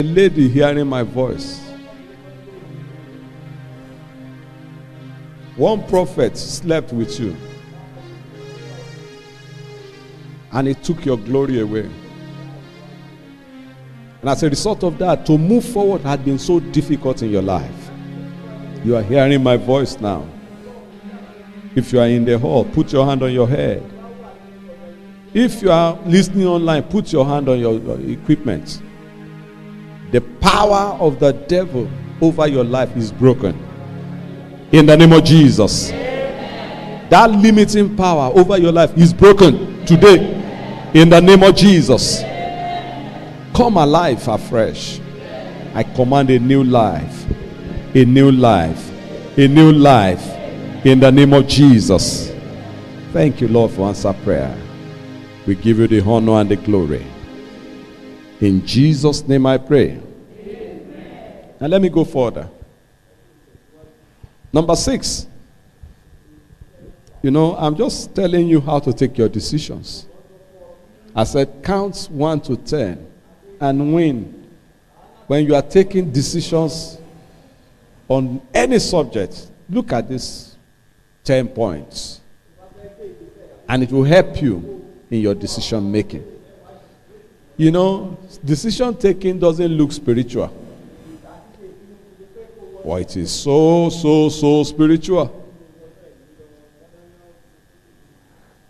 A lady hearing my voice. One prophet slept with you. And he took your glory away. And as a result of that, to move forward had been so difficult in your life. You are hearing my voice now. If you are in the hall, put your hand on your head. If you are listening online, put your hand on your, your equipment. The power of the devil over your life is broken. In the name of Jesus. That limiting power over your life is broken today. In the name of Jesus. Come alive afresh. I command a new life. A new life. A new life. In the name of Jesus. Thank you, Lord, for answer prayer. We give you the honor and the glory. In Jesus' name I pray. Now let me go further. Number six. You know, I'm just telling you how to take your decisions. I said, count one to ten and win. When you are taking decisions on any subject, look at these 10 points. And it will help you in your decision making. You know, decision taking doesn't look spiritual. Why it is so, so, so spiritual.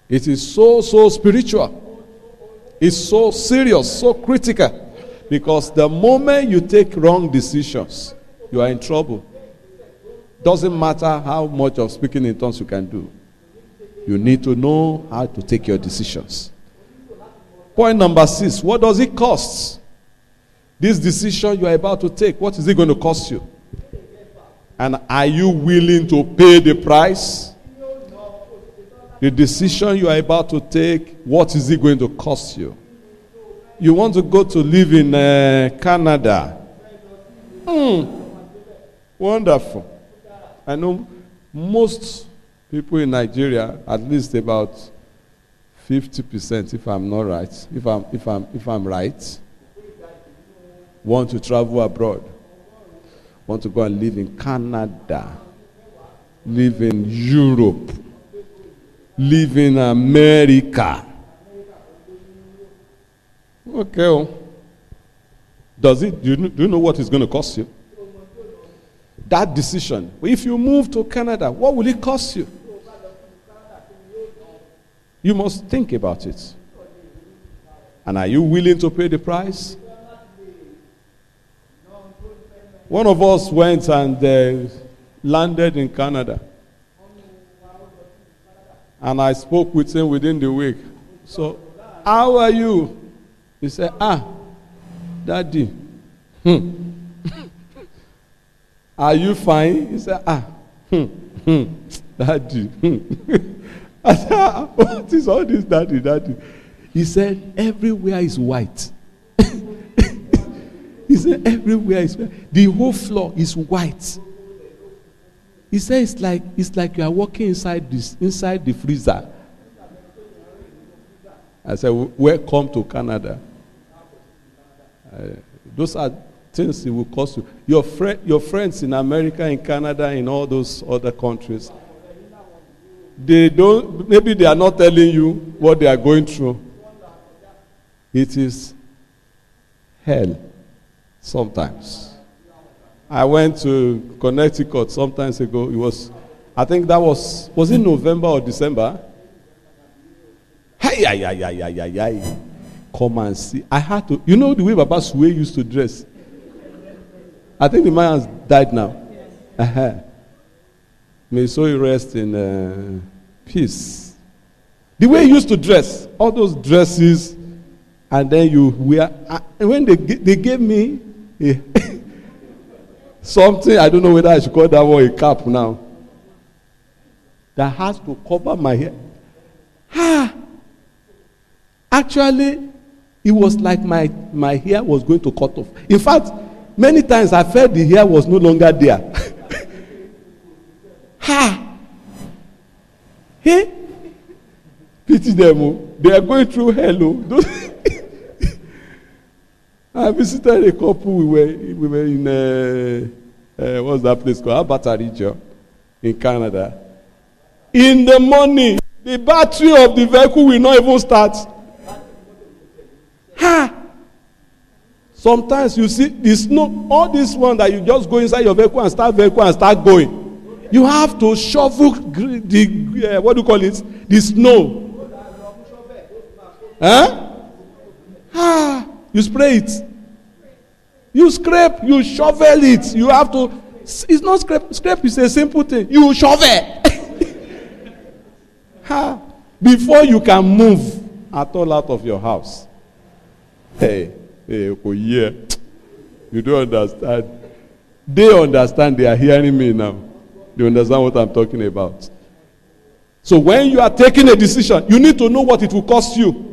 It is so, so spiritual. It's so serious, so critical. Because the moment you take wrong decisions, you are in trouble. Doesn't matter how much of speaking in tongues you can do. You need to know how to take your decisions. Point number six what does it cost? This decision you are about to take, what is it going to cost you? And are you willing to pay the price? The decision you are about to take, what is it going to cost you? You want to go to live in uh, Canada. Hmm. Wonderful. I know most people in Nigeria, at least about 50%, if I'm not right, if I'm, if I'm, if I'm right, want to travel abroad, want to go and live in Canada, live in Europe, live in America. Okay. oh. Does it, do you, do you know what it's going to cost you? That decision. If you move to Canada, what will it cost you? You must think about it. And are you willing to pay the price? One of us went and uh, landed in Canada. And I spoke with him within the week. So, how are you? He said, Ah, Daddy, hmm. are you fine? He said, Ah, hmm, hmm, Daddy. Hmm. I said, "Ah, What is all this, Daddy, Daddy? He said, Everywhere is white. he said, Everywhere is white. The whole floor is white. He said, It's like, it's like you are walking inside, this, inside the freezer. I said, Welcome to Canada. Uh, those are things it will cost you. Your, fri- your friends in America, in Canada, in all those other countries, they don't, maybe they are not telling you what they are going through. It is hell sometimes. I went to Connecticut sometimes ago. It was, I think that was, was it November or December? Hey, ay, ay, ay, ay, ay. Come and see. I had to, you know the way Baba Suwe used to dress? I think the man has died now. Uh-huh. May so he rest in uh, peace. The way he used to dress, all those dresses, and then you wear. Uh, when they, they gave me a something, I don't know whether I should call that one a cap now, that has to cover my hair. Ah! Actually, it was like my, my hair was going to cut off. In fact, many times I felt the hair was no longer there. ha! Hey! Pity them. oh. They are going through hell. oh. I visited a couple. We were we were in uh, uh, what's that place called? Alberta region in Canada. In the morning, the battery of the vehicle will not even start. Ha! Sometimes you see the snow, all this one that you just go inside your vehicle and start vehicle and start going. You have to shovel the uh, what do you call it? The snow. Huh? Ah, you spray it. You scrape, you shovel it. You have to. It's not scrape. Scrape is a simple thing. You shovel. ha! Before you can move at all out of your house. Hey, hey, oh yeah. You don't understand. They understand. They are hearing me now. You understand what I'm talking about? So when you are taking a decision, you need to know what it will cost you.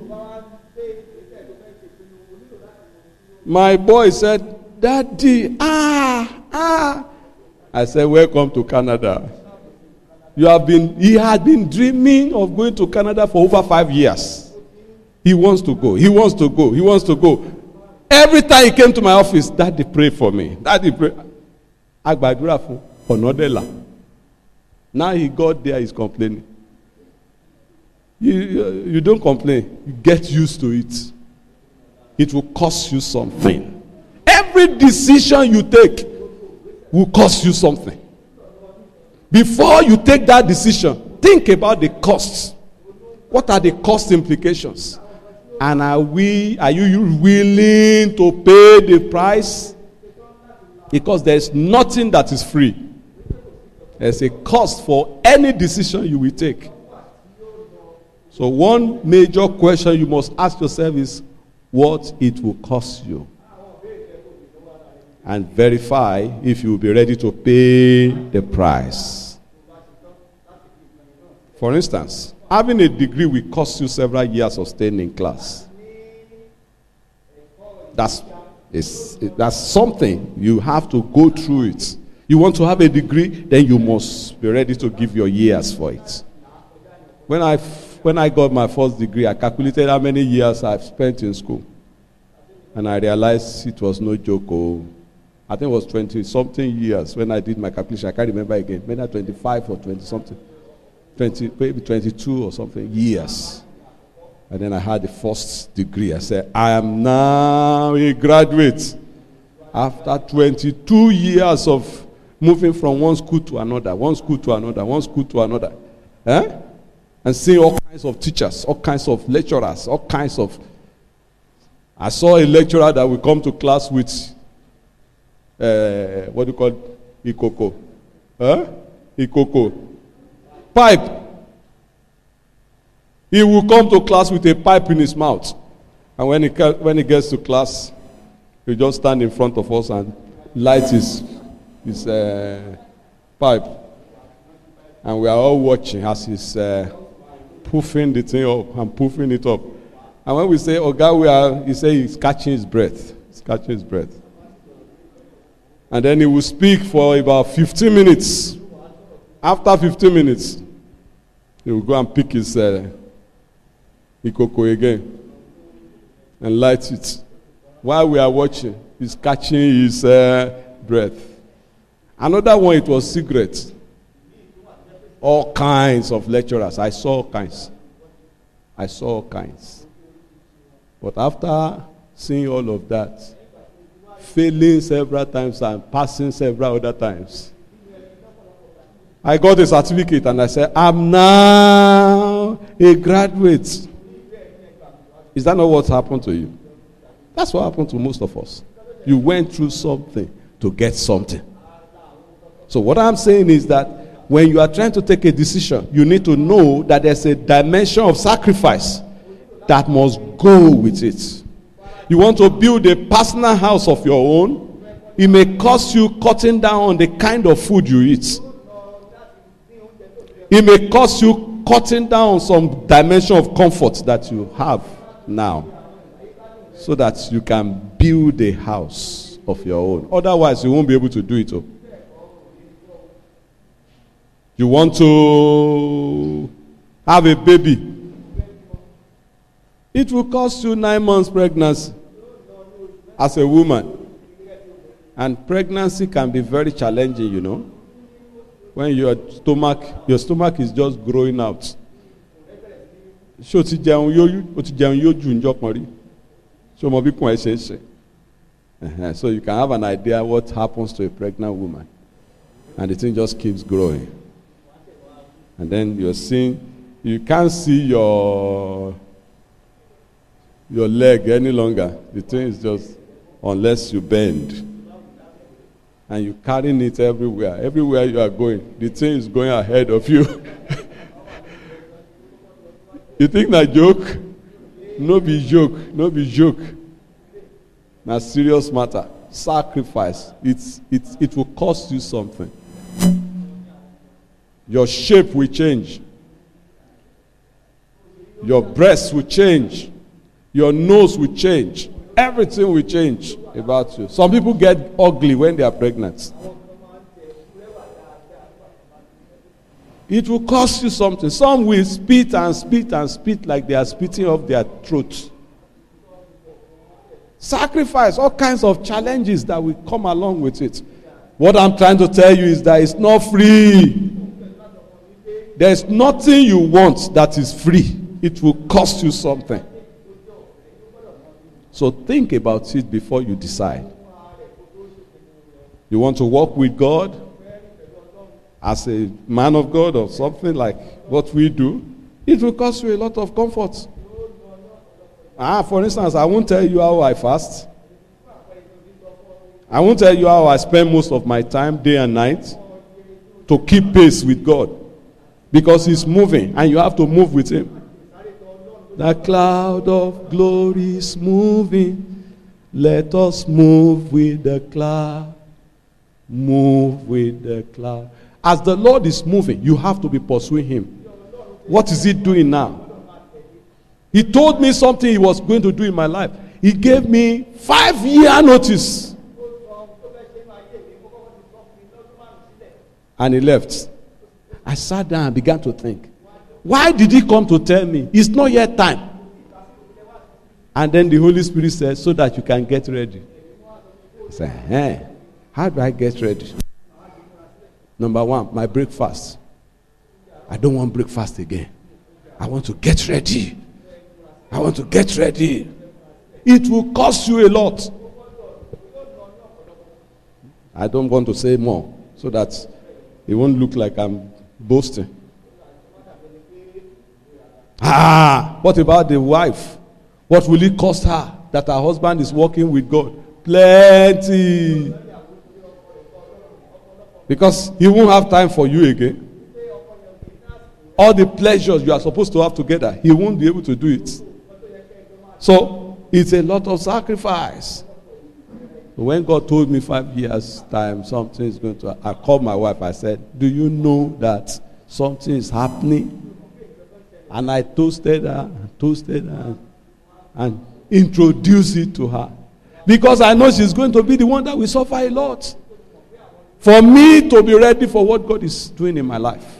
My boy said, Daddy, ah, ah. I said, Welcome to Canada. You have been, he had been dreaming of going to Canada for over five years. He wants to go. He wants to go. He wants to go. Every time he came to my office, Daddy, pray for me. Daddy, pray. Agbadura Onodela. Now he got there, he's complaining. You, you, don't complain, you get used to it. It will cost you something. Every decision you take will cost you something. Before you take that decision, think about the costs. What are the cost implications? And are we are you willing to pay the price? Because there's nothing that is free. There's a cost for any decision you will take. So one major question you must ask yourself is what it will cost you. And verify if you will be ready to pay the price. For instance, having a degree will cost you several years of staying in class. That's, it's, that's something you have to go through it. You want to have a degree, then you must be ready to give your years for it. When I, when I got my first degree, I calculated how many years I've spent in school. And I realized it was no joke. Oh, I think it was 20 something years when I did my calculation. I can't remember again. Maybe 25 or 20 something. 20, maybe 22 or something years. And then I had the first degree. I said, I am now a graduate. After 22 years of moving from one school to another, one school to another, one school to another. Eh? And seeing all kinds of teachers, all kinds of lecturers, all kinds of. I saw a lecturer that will come to class with, uh, what do you call it? Ikoko. Huh? Ikoko pipe. He will come to class with a pipe in his mouth. And when he, when he gets to class, he'll just stand in front of us and light his, his uh, pipe. And we are all watching as he's uh, puffing the thing up and puffing it up. And when we say, oh God, we are, he say he's catching his breath. He's catching his breath. And then he will speak for about 15 minutes. After 15 minutes, he will go and pick his uh, ikoko again and light it. While we are watching, he's catching his uh, breath. Another one, it was cigarettes. All kinds of lecturers. I saw all kinds. I saw all kinds. But after seeing all of that, failing several times and passing several other times, I got a certificate and I said, I'm now a graduate. Is that not what happened to you? That's what happened to most of us. You went through something to get something. So, what I'm saying is that when you are trying to take a decision, you need to know that there's a dimension of sacrifice that must go with it. You want to build a personal house of your own, it may cost you cutting down on the kind of food you eat. It may cost you cutting down some dimension of comfort that you have now so that you can build a house of your own. Otherwise, you won't be able to do it. Oh. You want to have a baby. It will cost you nine months pregnancy. as a woman. And pregnancy can be very challenging, you know. When your stomach, your stomach is just growing out. so you can have an idea what happens to a pregnant woman and the thing just keeps growing and then you're seeing you can't see your your leg any longer. The thing is just unless you bend. And you're carrying it everywhere. Everywhere you are going the thing is going ahead of you. You think na joke? No be joke no be joke. Na serious matter. Sacrifice. It's it it will cost you something your shape will change. Your breast will change. Your nose will change. Everything will change about you. Some people get ugly when they are pregnant. It will cost you something. Some will spit and spit and spit like they are spitting off their throat. Sacrifice all kinds of challenges that will come along with it. What i'm trying to tell you is that it's not free there's nothing you want that is free. It will cost you something. So think about it before you decide. You want to walk with god as a man of god or something like what we do? It will cost you a lot of comfort. Ah, for instance, I won't tell you how I fast. I won't tell you how I spend most of my time, day and night, to keep pace with God. Because He's moving, and you have to move with Him. The cloud of glory is moving. Let us move with the cloud. Move with the cloud. As the Lord is moving, you have to be pursuing Him. What is He doing now? He told me something he was going to do in my life. He gave me five year notice. And he left. I sat down and began to think. Why did he come to tell me? It's not yet time. And then the Holy Spirit said, so that you can get ready. I said, hey, how do I get ready? Number one, my breakfast. I don't want breakfast again. I want to get ready. I want to get ready. It will cost you a lot. I don't want to say more so that it won't look like I'm boasting. Ah, what about the wife? What will it cost her that her husband is working with God? Plenty. Because he won't have time for you again. All the pleasures you are supposed to have together, he won't be able to do it. So it's a lot of sacrifice. When God told me five years time something is going to, I called my wife. I said, "Do you know that something is happening?" And I toasted her, toasted her, and introduced it to her because I know she's going to be the one that will suffer a lot. For me to be ready for what God is doing in my life.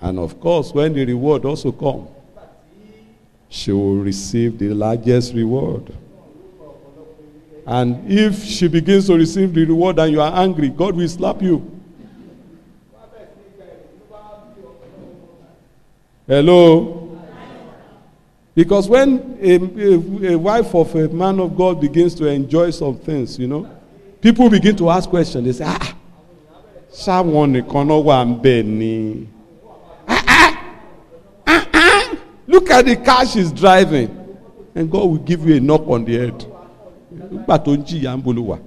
And of course, when the reward also comes, she will receive the largest reward. And if she begins to receive the reward and you are angry, God will slap you. Hello? Because when a, a, a, wife of a man of God begins to enjoy some things, you know, people begin to ask questions. They say, ah, someone ni. Ah, ah, ah, ah. Look at the car she's driving. And God will give you a knock on the head. Nígbà tó ń jìyà ń bolo.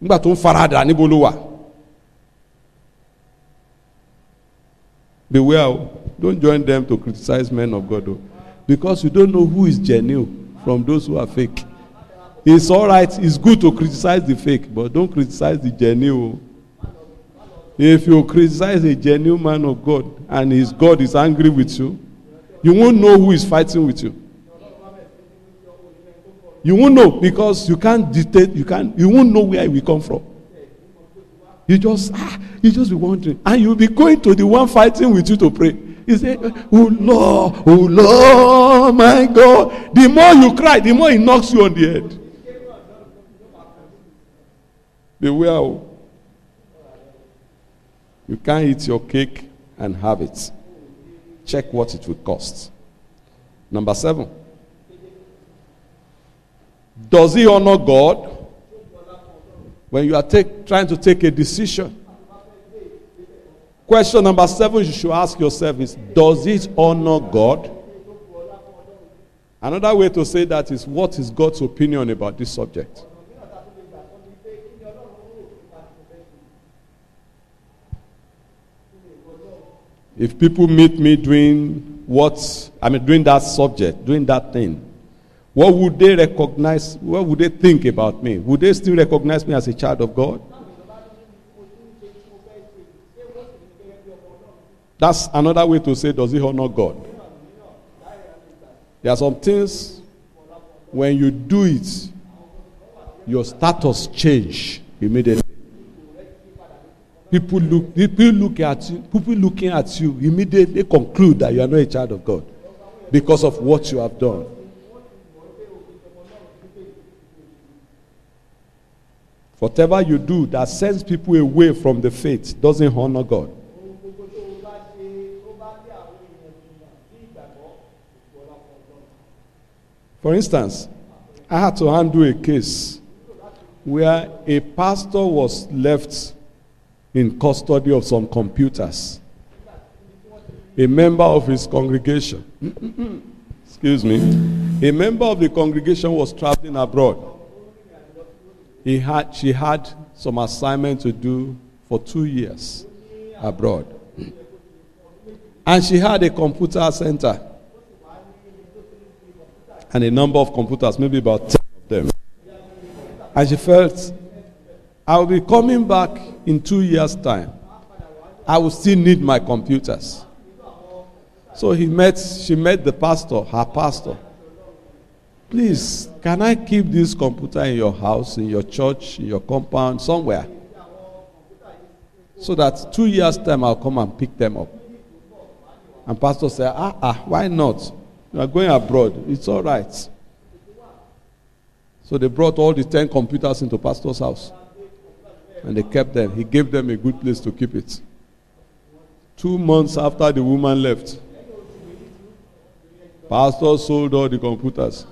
Nígbà tó ń faradà níbo ló wà. Beware o. Don't join them to criticize men of God o. Because you don't know who is genuine from those who are fake. It's all right. It's good to criticize the fake, but don't criticize the genuine. If you criticize a genuine man of God and his God is angry with you, you won't know who is fighting with you. You won't know because you can't dictate, you can't, you won't know where we come from. You just, ah, you just be wondering. And you'll be going to the one fighting with you to pray. He said, Oh Lord, oh Lord, my God. The more you cry, the more he knocks you on the head. Beware. oh. You can't eat your cake and have it. Check what it will cost. Number seven. Does he honor God when you are take, trying to take a decision? Question number seven you should ask yourself is Does it honor God? Another way to say that is What is God's opinion about this subject? If people meet me doing what, I mean, doing that subject, doing that thing, what would they recognize? What would they think about me? Would they still recognize me as a child of God? That's another way to say, does he honor God? There are some things, when you do it, your status change immediately. People look, people look at you, people looking at you immediately conclude that you are not a child of God because of what you have done. Whatever you do that sends people away from the faith doesn't honor God. For instance, I had to handle a case where a pastor was left in custody of some computers. A member of his congregation, excuse me, a member of the congregation was traveling abroad. He had, she had some assignment to do for two years abroad. And she had a computer center and a number of computers, maybe about 10 of them. And she felt, I will be coming back in two years' time. I will still need my computers. So he met, she met the pastor, her pastor. Please, can I keep this computer in your house, in your church, in your compound, somewhere? So that two years' time I'll come and pick them up. And pastor said, ah, ah, why not? You are going abroad. It's all right. So they brought all the 10 computers into pastor's house. And they kept them. He gave them a good place to keep it. Two months after the woman left, pastor sold all the computers.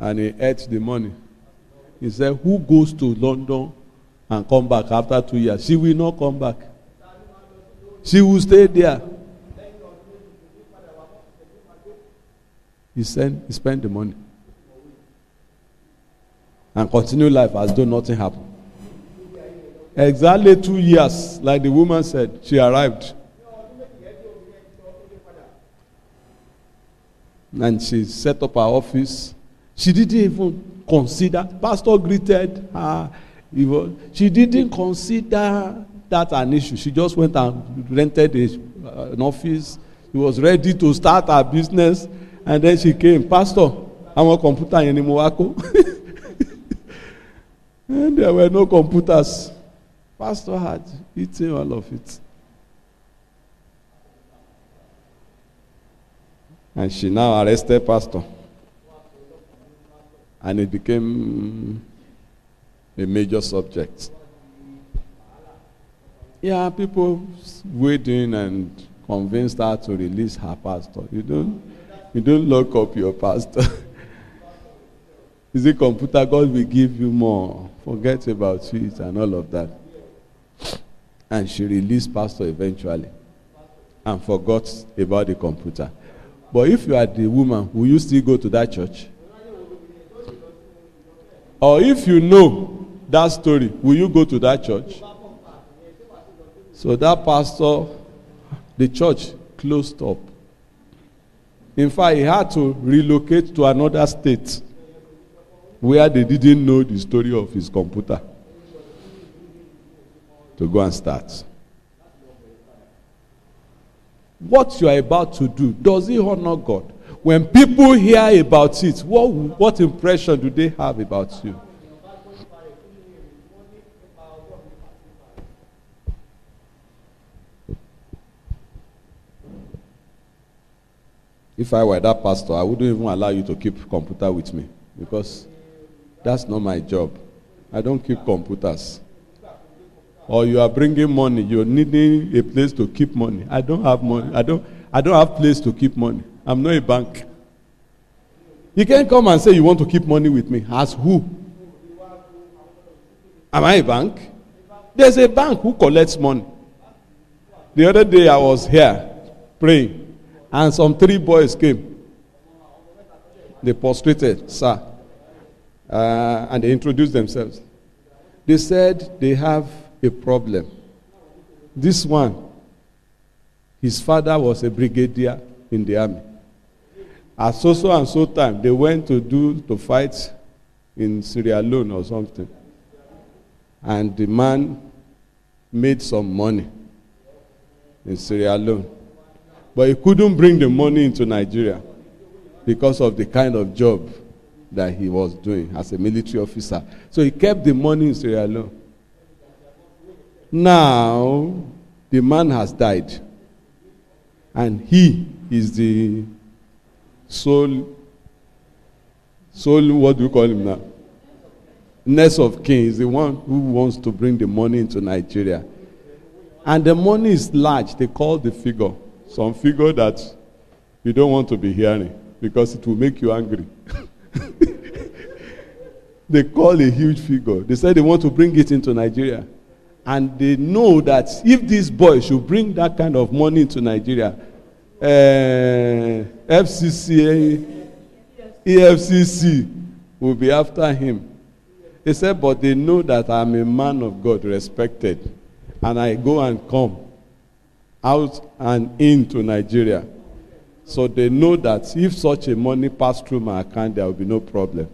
And he ate the money. He said, Who goes to London and come back after two years? She will not come back. She will stay there. He sent, he spent the money. And continue life as though nothing happened. Exactly two years, like the woman said, she arrived. And she set up her office. She didn't even consider, Pastor greeted her. She didn't consider that an issue. She just went and rented a, uh, an office. She was ready to start her business. And then she came, Pastor, àwọn kọ̀ǹpútà yẹn ni mo wá. And there were no computers. Pastor had eaten all of it. And she now arrested Pastor. And it became a major subject. Yeah, people waiting and convinced her to release her pastor. You don't, you don't lock up your pastor. Is it computer? God will give you more. Forget about it and all of that. And she released pastor eventually and forgot about the computer. But if you are the woman, will you still go to that church? Or if you know that story, will you go to that church? So that pastor, the church closed up. In fact, he had to relocate to another state where they didn't know the story of his computer to go and start. What you are about to do, does it honor God? When people hear about it, what, what impression do they have about you? If I were that pastor, I wouldn't even allow you to keep computer with me because that's not my job. I don't keep computers. Or you are bringing money, you're needing a place to keep money. I don't have money. I don't I don't have place to keep money. I'm not a bank. You can't come and say you want to keep money with me. As who? Am I a bank? There's a bank who collects money. The other day I was here praying, and some three boys came. They prostrated, sir, uh, and they introduced themselves. They said they have a problem. This one, his father was a brigadier in the army. At so so and so time, they went to do to fight in Sierra Leone or something. And the man made some money in Sierra Leone. But he couldn't bring the money into Nigeria because of the kind of job that he was doing as a military officer. So he kept the money in Sierra Leone. Now, the man has died. And he is the sole, sole, what do you call him now? Next of kin is the one who wants to bring the money into Nigeria. And the money is large. They call the figure. Some figure that you don't want to be hearing because it will make you angry. they call a huge figure. They say they want to bring it into Nigeria. And they know that if this boy should bring that kind of money into Nigeria, uh, FCC, EFCC will be after him. He said, but they know that I'm a man of God, respected. And I go and come out and into Nigeria. So they know that if such a money pass through my account, there will be no problem.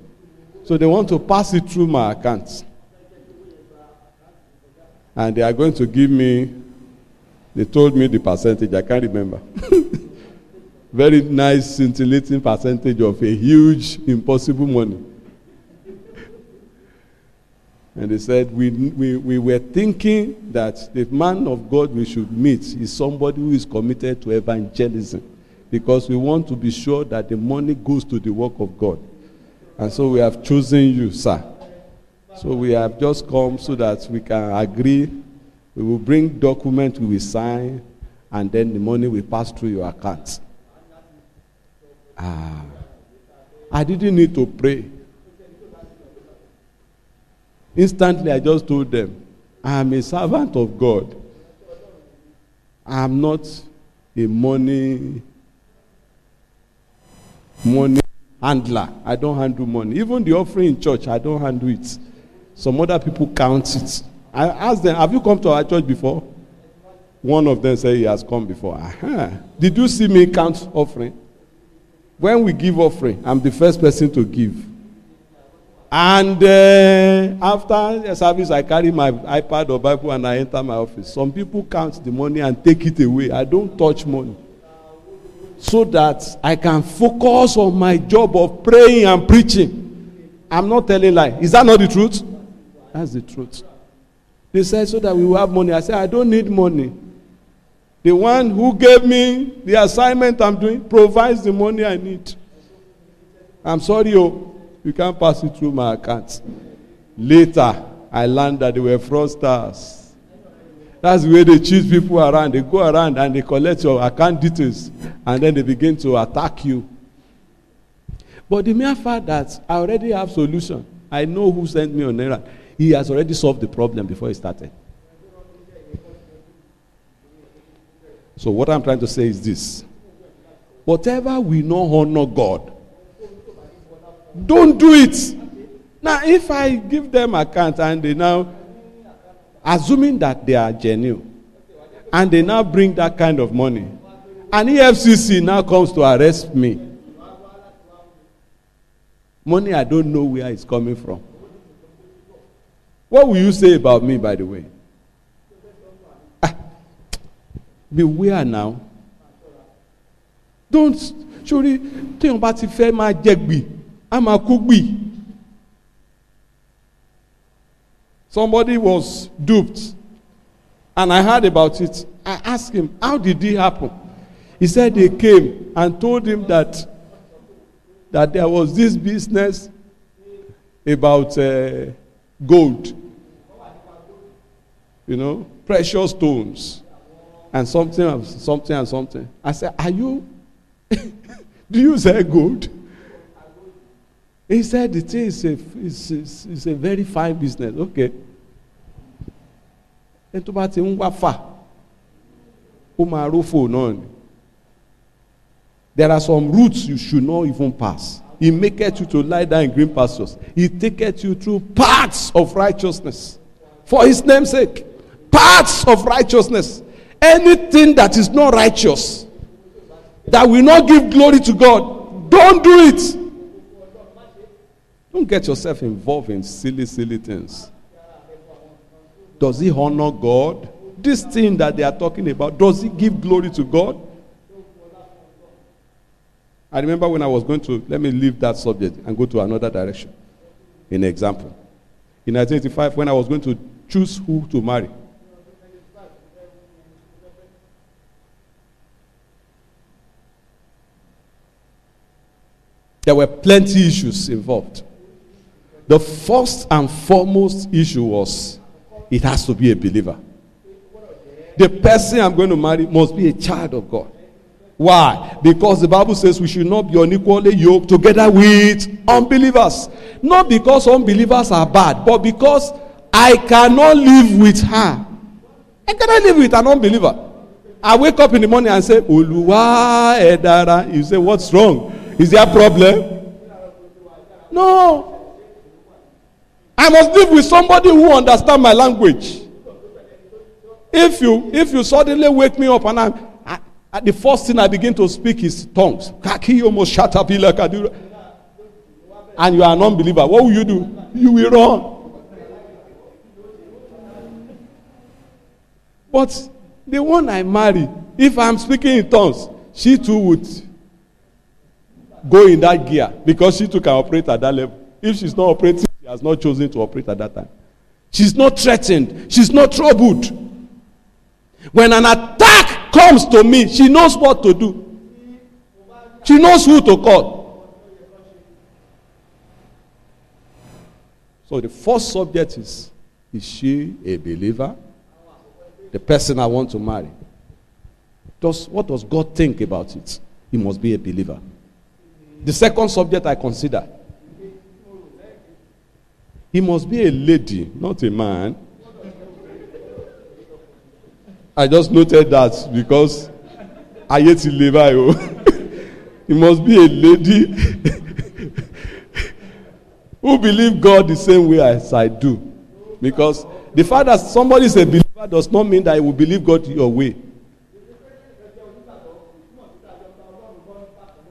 So they want to pass it through my account. And they are going to give me, they told me the percentage, I can't remember. Very nice, scintillating percentage of a huge, impossible money. And they said, we, we, we were thinking that the man of God we should meet is somebody who is committed to evangelism because we want to be sure that the money goes to the work of God. And so we have chosen you, sir. So we have just come so that we can agree. We will bring document, we will sign, and then the money will pass through your account. Ah. I didn't need to pray. Instantly, I just told them, I am a servant of God. I am not a money money handler. I don't handle money. Even the offering in church, I don't handle it. Some other people count it. I asked them, Have you come to our church before? One of them said he has come before. Uh-huh. Did you see me count offering? When we give offering, I'm the first person to give. And uh, after the service, I carry my iPad or Bible and I enter my office. Some people count the money and take it away. I don't touch money. So that I can focus on my job of praying and preaching. I'm not telling lie. Is that not the truth? That's the truth. They said so that we will have money. I said, I don't need money. The one who gave me the assignment I'm doing provides the money I need. I'm sorry, oh. You can't pass it through my account. Later, I learned that they were fraudsters. That's the way they cheat people around. They go around and they collect your account details and then they begin to attack you. But the mere fact that I already have solution, I know who sent me on errand. He has already solved the problem before he started. So what I'm trying to say is this. Whatever we know honor God, don't do it. Now, if I give them account and they now, assuming that they are genuine, and they now bring that kind of money, and EFCC now comes to arrest me, money I don't know where it's coming from. What will you say about me, by the way? Beware now. Don't, sori, téèyàn bá ti fẹ́ máa jẹ gbì a máa kú gbì. Somebody was duped and I heard about it. I asked him, how did it happen? He said they came and told him that that there was this business about uh, gold, you know, precious stones, and something and something and something. I said, Are you, do you sell gold? He said, The thing is a, a very fine business. Okay. ẹni tó bá ti ń wá fà there are some routes you should not even pass he maketh you to lie down in green pastures he taketh you through paths of righteousness for his name's sake paths of righteousness anything that is not righteous that will not give glory to god don't do it. Don't get yourself involved in silly silly things. Does he honor god? This thing that they are talking about does it give glory to god? I remember when I was going to, let me leave that subject and go to another direction. In example, in 1985, when I was going to choose who to marry, there were plenty issues involved. The first and foremost issue was it has to be a believer. The person I'm going to marry must be a child of God. Why? Because the Bible says we should not be unequally yoked together with unbelievers. Not because unbelievers are bad, but because I cannot live with her. I cannot live with an unbeliever. I wake up in the morning and say, Oluwa Edara. You say, What's wrong? Is there a problem? No. I must live with somebody who understands my language. If you if you suddenly wake me up and I'm I, the first thing I begin to speak is tongues. And you are an unbeliever. What will you do? You will run. But the one I marry, if I'm speaking in tongues, she too would go in that gear because she too can operate at that level. If she's not operating, she has not chosen to operate at that time. She's not threatened. She's not troubled. When an attack comes to me, she knows what to do. She knows who to call. So the first subject is Is she a believer? The person I want to marry. Does, what does God think about it? He must be a believer. The second subject I consider he must be a lady, not a man. I just noted that because I ti le báyìí o. He must be a lady who believe God the same way as I do. Because the fact that somebody is a believer does not mean that he will believe God your way.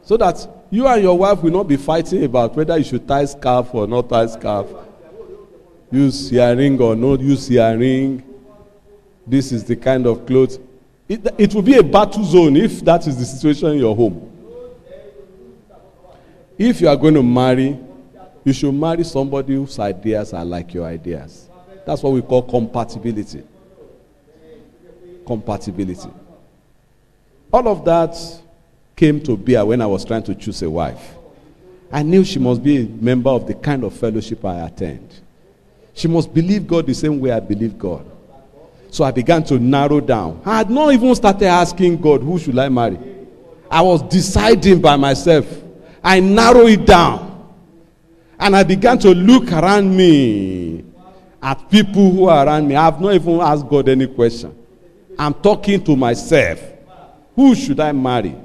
So that you and your wife will not be fighting about whether you should tie scarf or not tie scarf. Use earring or not use earring. This is the kind of clothes. It, it will be a battle zone if that is the situation in your home. If you are going to marry, you should marry somebody whose ideas are like your ideas. That's what we call compatibility. Compatibility. All of that came to bear when I was trying to choose a wife. I knew she must be a member of the kind of fellowship I attend. She must believe God the same way I believe God. So I began to narrow down. I had not even started asking God, who should I marry? I was deciding by myself. I narrowed it down. And I began to look around me at people who are around me. I have not even asked God any question. I'm talking to myself. Who should I marry?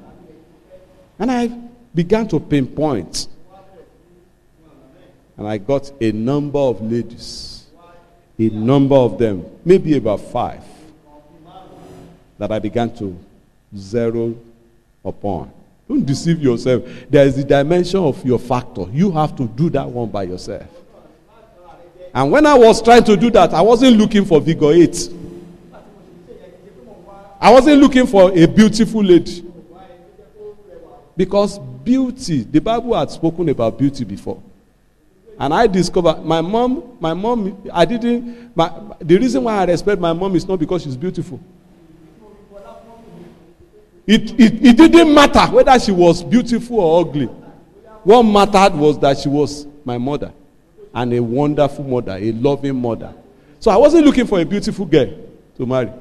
And I began to pinpoint. And I got a number of ladies, a number of them, maybe about five, that I began to zero upon. Don't deceive yourself. There is the dimension of your factor. You have to do that one by yourself. And when I was trying to do that, I wasn't looking for figure eight. I wasn't looking for a beautiful lady. Because beauty, the Bible had spoken about beauty before. And I discovered my mom, my mom, I didn't, my, the reason why I respect my mom is not because she's beautiful. It, it, it didn't matter whether she was beautiful or ugly. What mattered was that she was my mother and a wonderful mother, a loving mother. So I wasn't looking for a beautiful girl to marry.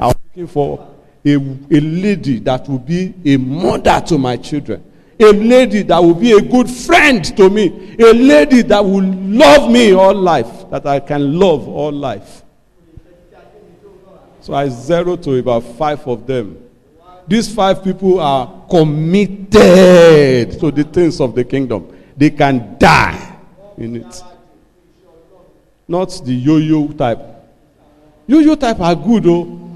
I was looking for a, a lady that will be a mother to my children, a lady that will be a good friend to me, a lady that will love me all life, that I can love all life. So I zero to about five of them. These five people are committed to the things of the kingdom. They can die in it. Not the yo yo type. Yo yo type are good, oh.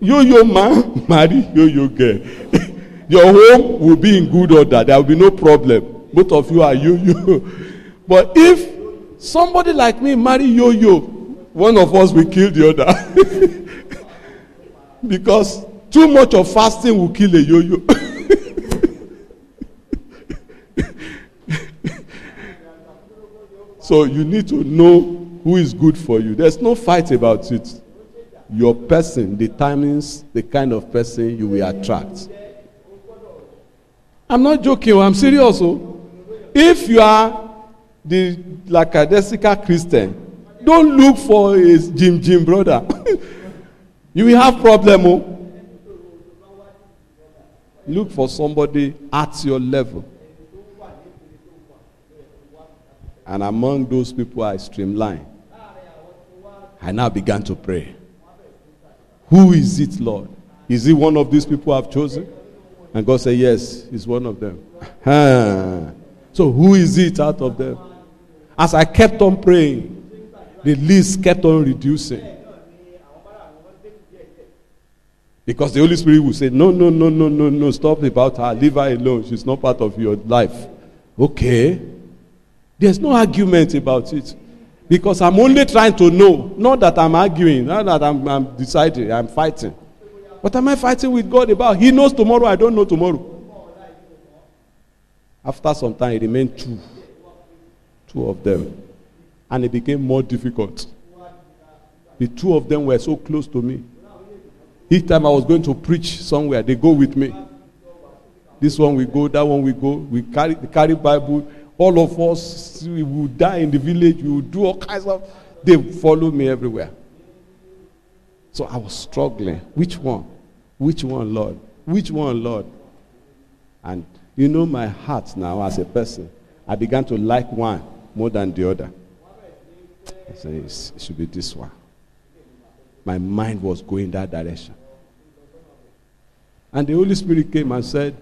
Yo yo man, marry yo yo girl. Your home will be in good order. There will be no problem. Both of you are yo yo. But if somebody like me marry yo yo, one of us will kill the other. because too much of fasting will kill a yo yo. so you need to know who is good for you. There's no fight about it. Your person determines the kind of person you will attract. I'm not joking, oh, I'm serious. Oh. If you are the lackadaisical Christian, don't look for a Jim Jim brother. you will have problem. Oh. Look for somebody at your level. And among those people I streamline. I now began to pray. Who is it, Lord? Is it one of these people I've chosen? And God said, Yes, he's one of them. so who is it out of them? As I kept on praying, the list kept on reducing. Because the Holy Spirit will say, No, no, no, no, no, no, stop about her. Leave her alone. She's not part of your life. Okay. There's no argument about it. Because I'm only trying to know, not that I'm arguing, not that I'm, I'm deciding, I'm fighting. What am I fighting with God about? He knows tomorrow, I don't know tomorrow. After some time, it remained two. Two of them. And it became more difficult. The two of them were so close to me. Each time I was going to preach somewhere, they go with me. This one we go, that one we go. We carry, carry Bible all of us, we will die in the village, we will do all kinds of. They follow me everywhere. So I was struggling. Which one? Which one, Lord? Which one, Lord? And you know my heart now as a person. I began to like one more than the other. I said, it should be this one. My mind was going that direction. And the Holy Spirit came and said,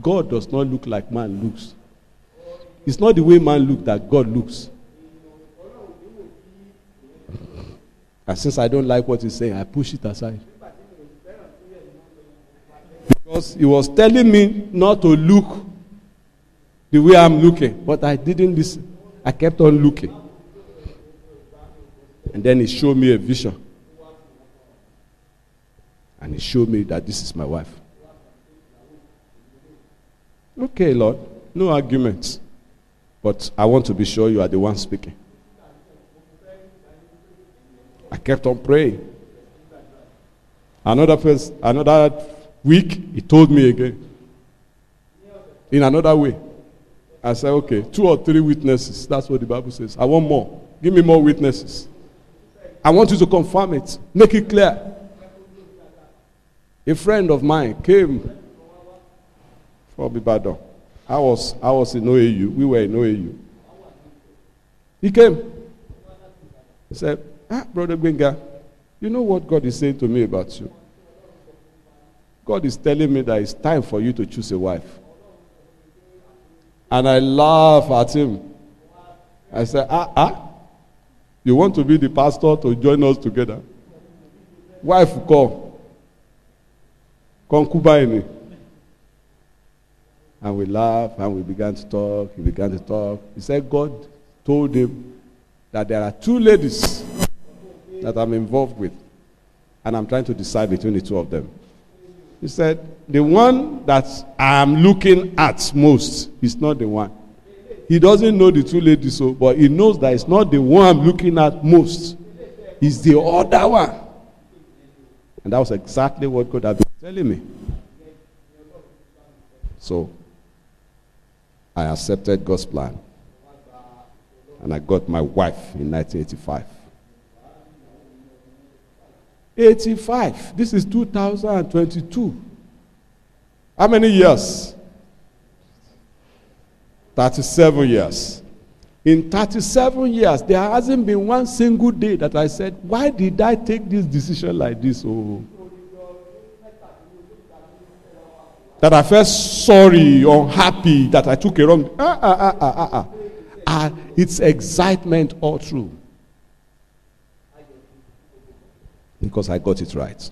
God does not look like man looks. It's not the way man looks that God looks. And since I don't like what he's saying, I push it aside. Because he was telling me not to look the way I'm looking, but I didn't listen. I kept on looking. And then he showed me a vision. And he showed me that this is my wife. Okay, Lord, no arguments. But I want to be sure you are the one speaking. I kept on praying. Another first, another week, he told me again. In another way. I said, okay, two or three witnesses. That's what the Bible says. I want more. Give me more witnesses. I want you to confirm it. Make it clear. A friend of mine came from Ibadan. I was, I was in OAU. We were in OAU. He came. He said, ah, Brother Benga, you know what God is saying to me about you? God is telling me that it's time for you to choose a wife. And I laugh at him. I said, ah, ah, you want to be the pastor to join us together? Wife, come. Concubine. And we laughed and we began to talk. He began to talk. He said God told him that there are two ladies that I'm involved with. And I'm trying to decide between the two of them. He said, The one that I'm looking at most is not the one. He doesn't know the two ladies, so, but he knows that it's not the one I'm looking at most. It's the other one. And that was exactly what God had been telling me. So I accepted God's plan. And I got my wife in 1985. 85. This is 2022. How many years? 37 years. In 37 years, there hasn't been one single day that I said, Why did I take this decision like this? Oh. That I felt sorry, unhappy that I took a wrong. Ah, ah, ah, ah, ah, ah. ah it's excitement all through. Because I got it right.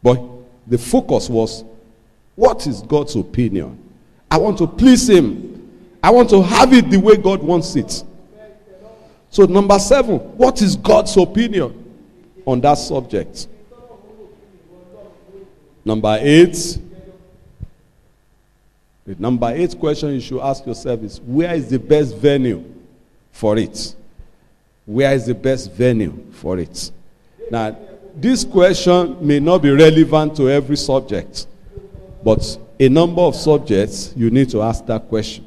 But the focus was what is God's opinion? I want to please Him. I want to have it the way God wants it. So, number seven, what is God's opinion on that subject? Number eight, the number eight question you should ask yourself is where is the best venue for it? Where is the best venue for it? Now, this question may not be relevant to every subject, but a number of subjects you need to ask that question.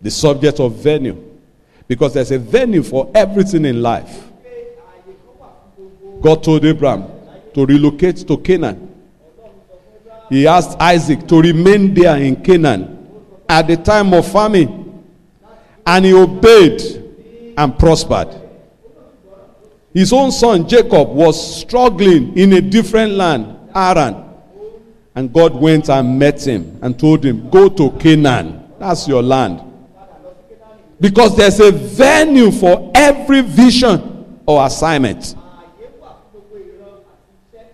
The subject of venue. Because there's a venue for everything in life. God told Abraham to relocate to Canaan. He asked Isaac to remain there in Canaan at the time of famine. And he obeyed and prospered. His own son Jacob was struggling in a different land, Haran. And God went and met him and told him, Go to Canaan. That's your land. Because there's a venue for every vision or assignment.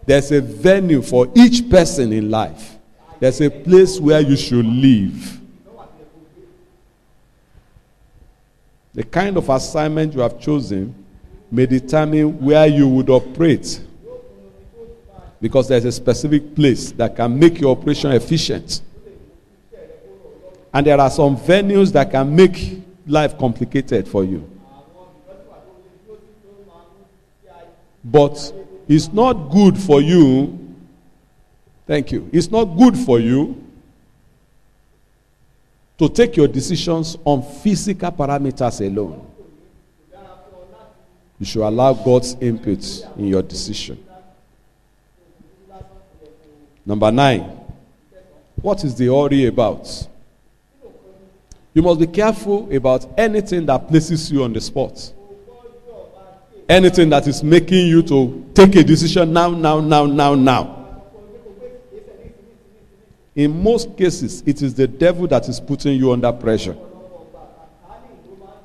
There's a venue for each person in life. There's a place where you should live. The kind of assignment you have chosen may determine where you would operate. Because there's a specific place that can make your operation efficient. And there are some venues that can make life complicated for you. But it's not good for you. Thank you. It's not good for you to take your decisions on physical parameters alone. You should allow God's input in your decision. Number nine, what is the hurry about? You must be careful about anything that places you on the spot. Anything that is making you to take a decision now, now, now, now, now. In most cases, it is the devil that is putting you under pressure.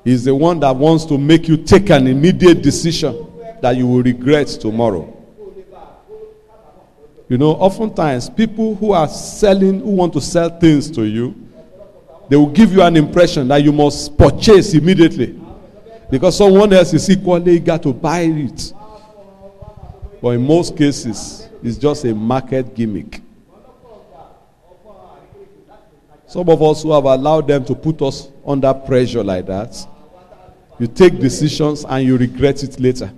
He's the one that wants to make you take an immediate decision that you will regret tomorrow. You know, oftentimes people who are selling, who want to sell things to you, they will give you an impression that you must purchase immediately because someone else is equally eager to buy it. But in most cases, it's just a market gimmick. Some of us who have allowed them to put us under pressure like that, you take decisions and you regret it later.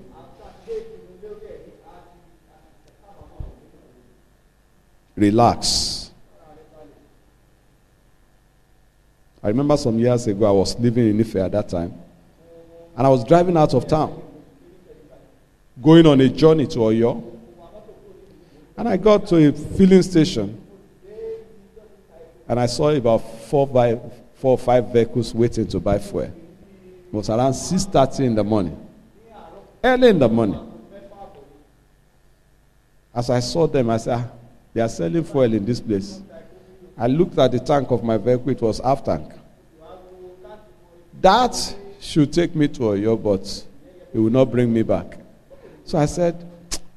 Relax. I remember some years ago, I was living in Ife at that time. And I was driving out of town, going on a journey to Oyo. And I got to a filling station. And I saw about four, or five vehicles waiting to buy fuel. It was around 6.30 in the morning. Early in the morning. As I saw them, I said, ah, they are selling fuel in this place. I looked at the tank of my vehicle, it was half tank. That should take me to Oyo, but it will not bring me back. So I said,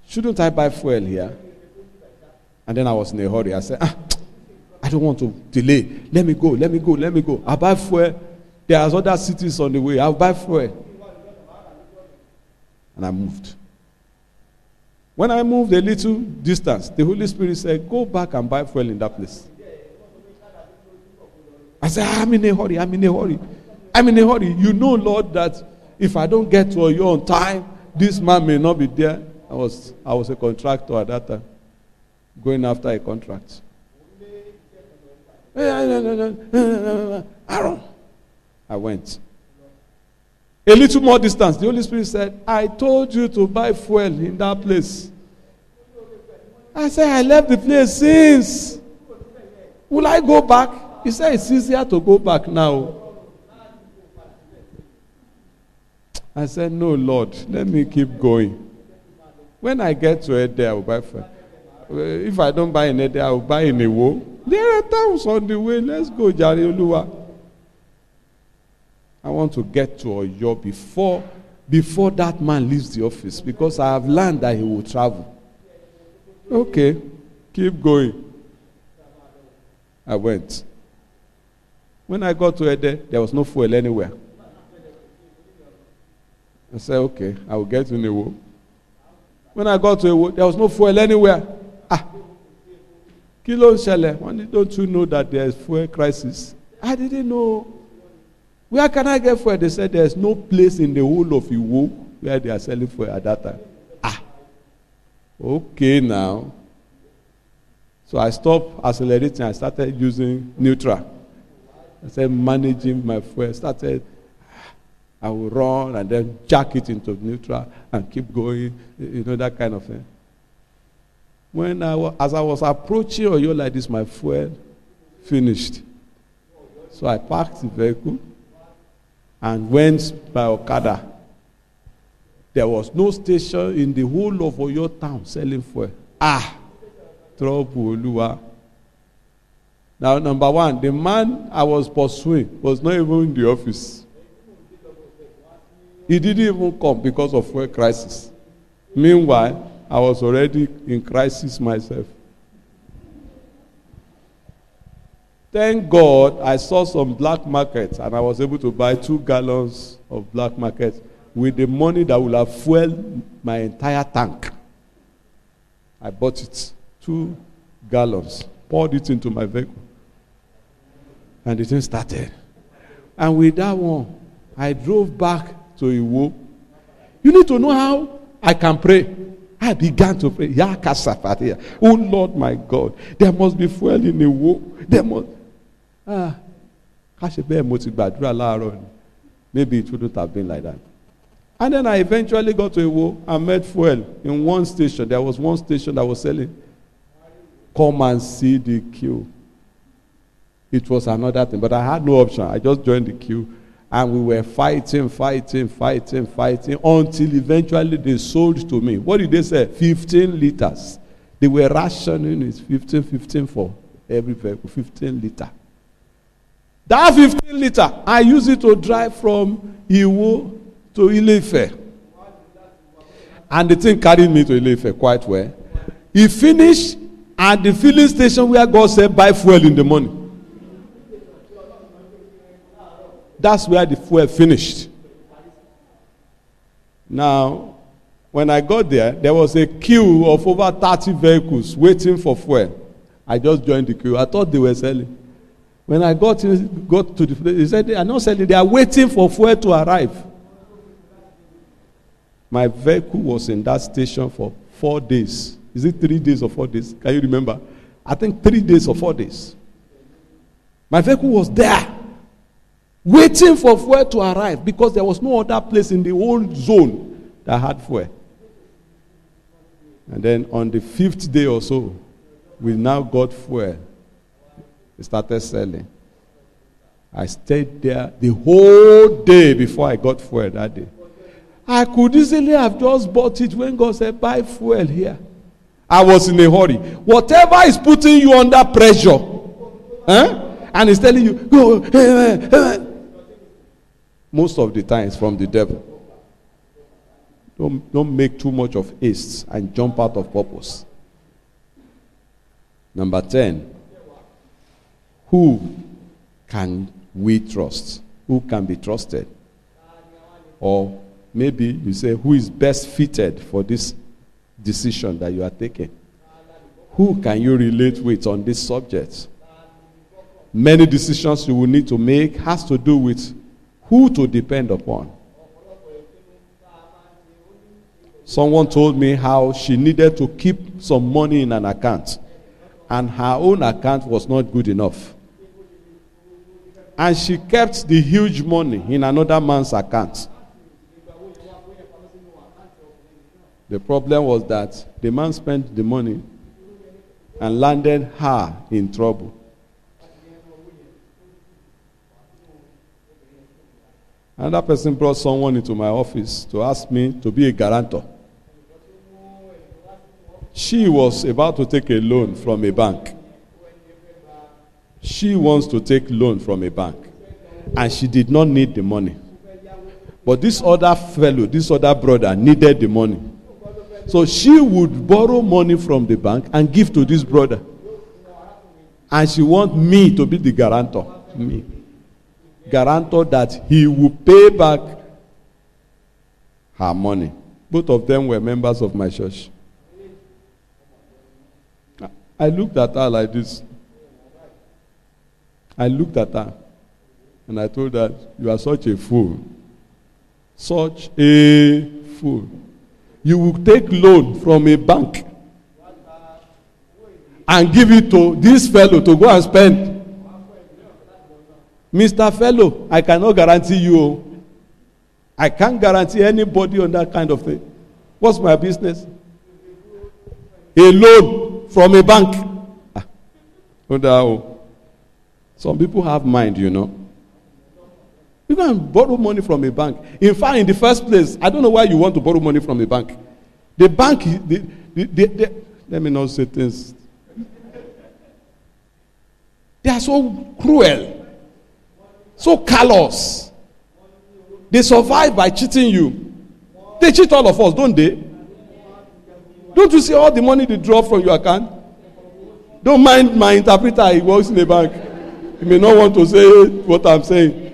shouldn't I buy fuel here? And then I was in a hurry. I said, ah, I don't want to delay. Let me go, let me go, let me go. I'll buy fuel. There are other cities on the way. I'll buy fuel. And I moved. When I moved a little distance, the Holy Spirit said, Go back and buy fuel in that place. I said, I'm in a hurry, I'm in a hurry. I'm in a hurry. You know, Lord, that if I don't get to you on time, this man may not be there. I was, I was a contractor at that time, going after a contract. Aaron. I went. A little more distance, the Holy Spirit said, I told you to buy fuel in that place. I said, I left the place since. Will I go back? He said, It's easier to go back now. I said, No, Lord, let me keep going. When I get to Ede, I will buy fuel. Uh, if I don't buy in Ede, I will buy in Iwo. There are towns on the way. Let's go, Jari Oluwa. I want to get to Oyo before, before that man leaves the office because I have learned that he will travel. Okay, keep going. I went. When I got to Ede, there was no fuel anywhere. I said, okay, I will get to Newo. When I got to Iwo, there was no fuel anywhere. Ah, kilo? Wọ́n don't you know that there is fuel crisis? I didn't know. Where can I get fuel? They said there's no place in the whole of Iwo where they are selling fuel at that time. Ah, okay now. So I stopped accelerating. I started using neutral. I started managing my fuel. Started, I will run and then jack it into neutral and keep going. You know that kind of thing. When I was, as I was approaching Oyo like this, my fuel finished. So I parked the vehicle and went by Okada. There was no station in the whole of Oyo town selling fuel. Ah, trouble, Oluwa. Now, number one, the man I was pursuing was not even in the office. He didn't even come because of fuel crisis. Meanwhile, I was already in crisis myself. Thank God I saw some black market and I was able to buy two gallons of black market with the money that would have fueled my entire tank. I bought it, two gallons, poured it into my vehicle, and the thing started. And with that one, I drove back to Iwo. You need to know how I can pray. I began to pray. Oh Lord my God, there must be fuel in Iwo. There must. Ah, maybe it wouldn't have been like that. And then I eventually got to a Iwo and met fuel in one station. There was one station that was selling. Come and see the queue. It was another thing, but I had no option. I just joined the queue and we were fighting, fighting, fighting, fighting until eventually they sold to me. What did they say? 15 liters. They were rationing it 15, 15 for every vehicle, 15 liter. That 15 liter, I use it to drive from Iwo to Ilefe. And the thing carried me to Ilefe quite well. He finished at the filling station where God said, buy fuel in the morning. That's where the fuel finished. Now, when I got there, there was a queue of over 30 vehicles waiting for fuel. I just joined the queue. I thought they were selling. When I got, in, got to the place, they said they are not selling, they are waiting for fuel to arrive. My vehicle was in that station for four days. Is it three days or four days? Can you remember? I think three days or four days. My vehicle was there waiting for fuel to arrive because there was no other place in the whole zone that had fuel. And then on the fifth day or so, we now got fuel. We started selling. I stayed there the whole day before I got fuel that day. I could easily have just bought it when God said, buy fuel here. I was in a hurry. Whatever is putting you under pressure, eh? and is telling you, go, eh, eh, eh, most of the time it's from the devil. Don't, don't make too much of haste and jump out of purpose. Number 10. Who can we trust? Who can be trusted? Or maybe you say, who is best fitted for this decision that you are taking? Who can you relate with on this subject? Many decisions you will need to make has to do with who to depend upon. Someone told me how she needed to keep some money in an account, and her own account was not good enough. And she kept the huge money in another man's account. The problem was that the man spent the money and landed her in trouble. Another person brought someone into my office to ask me to be a guarantor. She was about to take a loan from a bank. She wants to take loan from a bank. And she did not need the money. But this other fellow, this other brother needed the money. So she would borrow money from the bank and give to this brother. And she want me to be the guarantor. Me. Guarantor that he will pay back her money. Both of them were members of my church. I looked at her like this. I looked at her and I told her, You are such a fool. Such a fool you will take loan from a bank and give it to this fellow to go and spend. Mr. Fellow, I cannot guarantee you. I can't guarantee anybody on that kind of thing. What's my business? A loan from a bank. Ah. Some people have mind, you know. You can borrow money from a bank. In fact, in the first place, I don't know why you want to borrow money from a bank. The bank, they, they, they, let me not say things. They are so cruel, so callous. They survive by cheating you. They cheat all of us, don't they? Don't you see all the money they draw from your account? Don't mind my interpreter, he works in a bank. He may not want to say what I'm saying.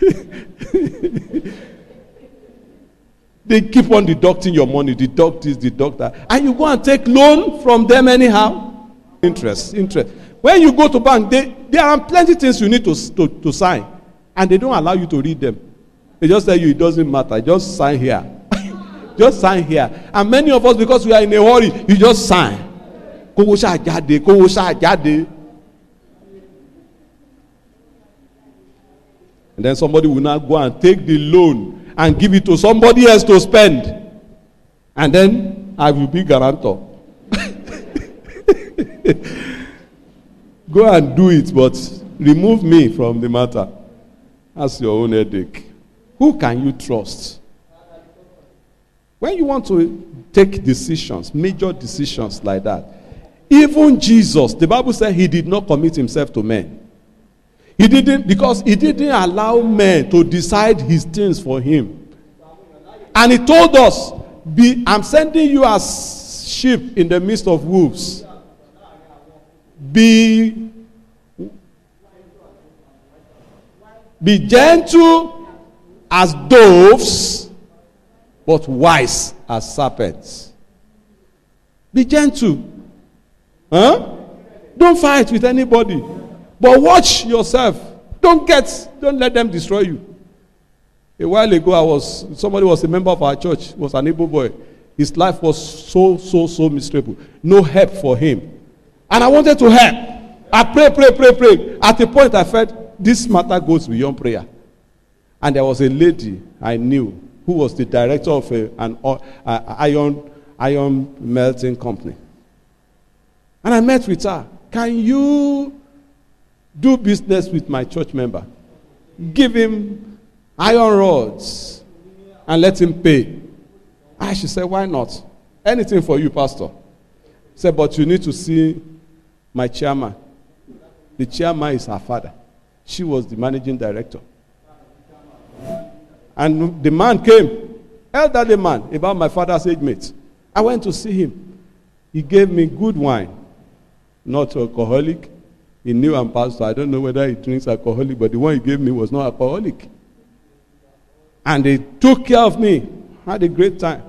they keep on deducting your money, deduct this, deduct that. And you go and take loan from them anyhow. Interest, interest. When you go to bank, they, there are plenty things you need to, to, to sign. And they don't allow you to read them. They just tell you it doesn't matter. Just sign here. just sign here. And many of us, because we are in a hurry, you just sign. Kówó ṣáà jáde, kówó ṣáà jáde. And then somebody will now go and take the loan and give it to somebody else to spend. And then I will be guarantor. go and do it, but remove me from the matter. That's your own headache. Who can you trust? When you want to take decisions, major decisions like that, even Jesus, the Bible said he did not commit himself to men. He didn't, because he didn't allow men to decide his things for him. And he told us, Be, I'm sending you as sheep in the midst of wolves. Be, be gentle as doves, but wise as serpents. Be gentle. Huh? Don't fight with anybody. But watch yourself. Don't get, don't let them destroy you. A while ago, I was somebody was a member of our church, was an able boy. His life was so, so, so miserable. No help for him. And I wanted to help. I pray, pray, pray, pray. At a point, I felt this matter goes beyond prayer. And there was a lady I knew who was the director of a, an uh, iron, iron melting company. And I met with her. Can you do business with my church member. Give him iron rods and let him pay. I she said, Why not? Anything for you, Pastor. said, But you need to see my chairman. The chairman is her father. She was the managing director. And the man came, elderly man, about my father's age mate. I went to see him. He gave me good wine, not alcoholic, he knew I'm pastor. I don't know whether he drinks alcoholic, but the one he gave me was not alcoholic. And he took care of me. Had a great time.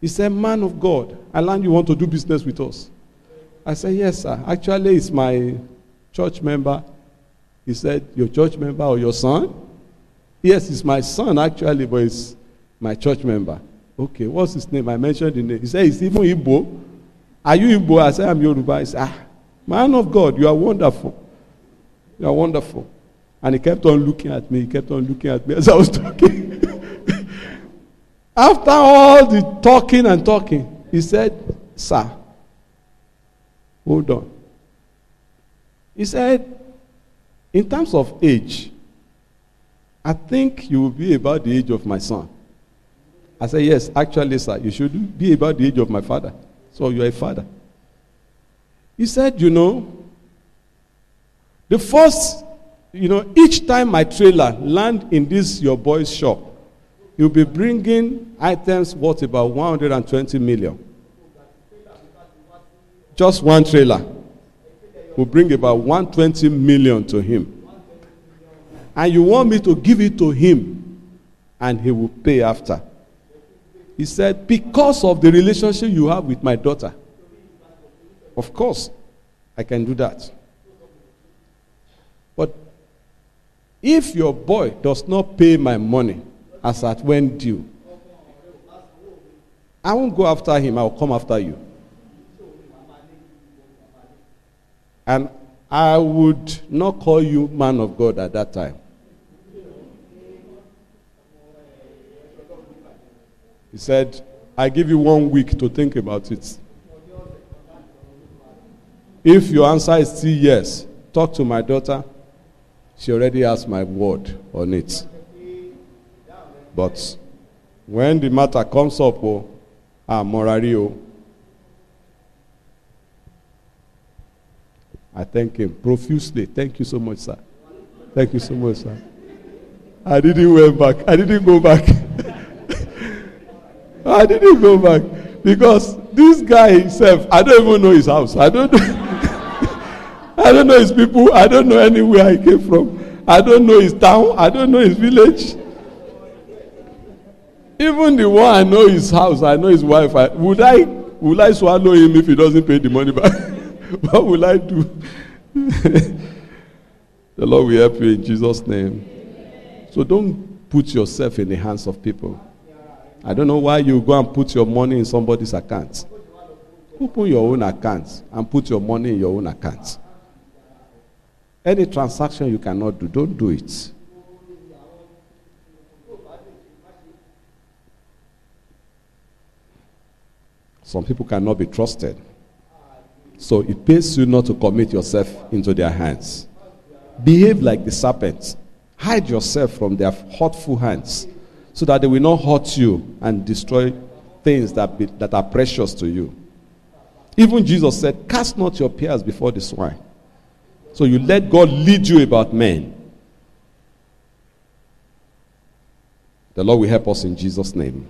He said, Man of God, I learned you want to do business with us. I said, Yes, sir. Actually, it's my church member. He said, Your church member or your son? Yes, it's my son, actually, but it's my church member. Okay, what's his name? I mentioned the name. He said, It's even Igbo. Are you Igbo? I said, I'm Yoruba. He said, Ah, man of God, you are wonderful. You are wonderful. And he kept on looking at me. He kept on looking at me as I was talking. After all the talking and talking, he said, Sir, hold on. He said, In terms of age, I think you will be about the age of my son. I said, Yes, actually, sir, you should be about the age of my father. So you're a father. He said, You know, the first, you know, each time my trailer land in this your boy's shop, you'll be bringing items worth about 120 million. Just one trailer will bring about 120 million to him. And you want me to give it to him, and he will pay after. He said, Because of the relationship you have with my daughter. Of course, I can do that. But if your boy does not pay my money as at when due, I won't go after him, I'll come after you. And I would not call you man of God at that time. He said, I give you one week to think about it. If your answer is still yes, talk to my daughter. She already has my word on it. But when the matter comes up, oh, ah, Morario, I thank him profusely. Thank you so much, sir. Thank you so much, sir. I didn't went back. I didn't go back. I didn't go back because this guy himself, I don't even know his house. I don't know. I don't know his people. I don't know anywhere he came from. I don't know his town. I don't know his village. Even the one I know his house, I know his wife. I, would I would I swallow him if he doesn't pay the money back? what will I do? the Lord will help you in Jesus' name. So don't put yourself in the hands of people. I don't know why you go and put your money in somebody's account. Open your own account and put your money in your own account. Any transaction you cannot do, don't do it. Some people cannot be trusted. So it pays you not to commit yourself into their hands. Behave like the serpents. Hide yourself from their hurtful hands so that they will not hurt you and destroy things that, be, that are precious to you. Even Jesus said, Cast not your pears before the swine. So you let God lead you about men. The Lord will help us in Jesus' name.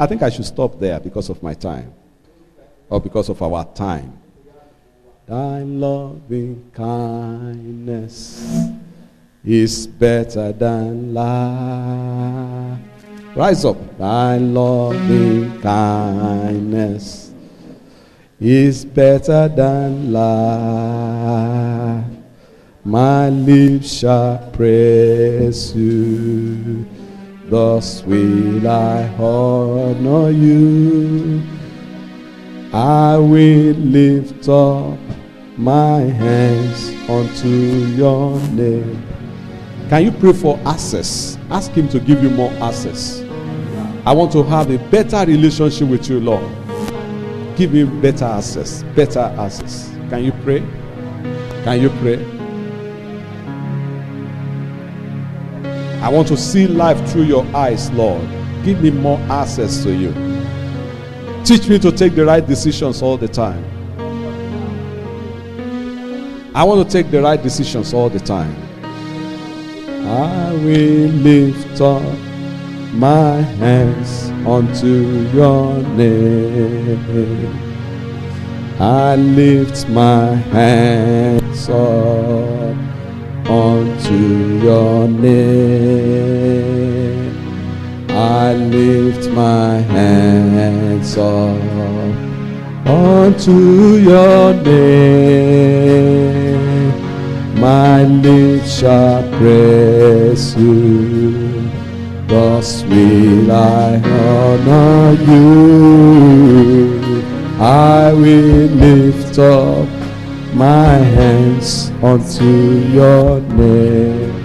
I think I should stop there because of my time or because of our time. Thy loving kindness is better than life. Rise up. Thy loving kindness is better than life. My lips shall praise you. Thus will I honor you. I will lift up my hands unto your name. Can you pray for access? Ask Him to give you more access. I want to have a better relationship with you, Lord. Give me better access. Better access. Can you pray? Can you pray? I want to see life through your eyes, Lord. Give me more access to you. Teach me to take the right decisions all the time. I want to take the right decisions all the time. I will lift up my hands unto your name. I lift my hands up unto your name. I lift my hands up unto your name. My lips shall praise you. Thus will I honor you. I will lift up my hands unto your name.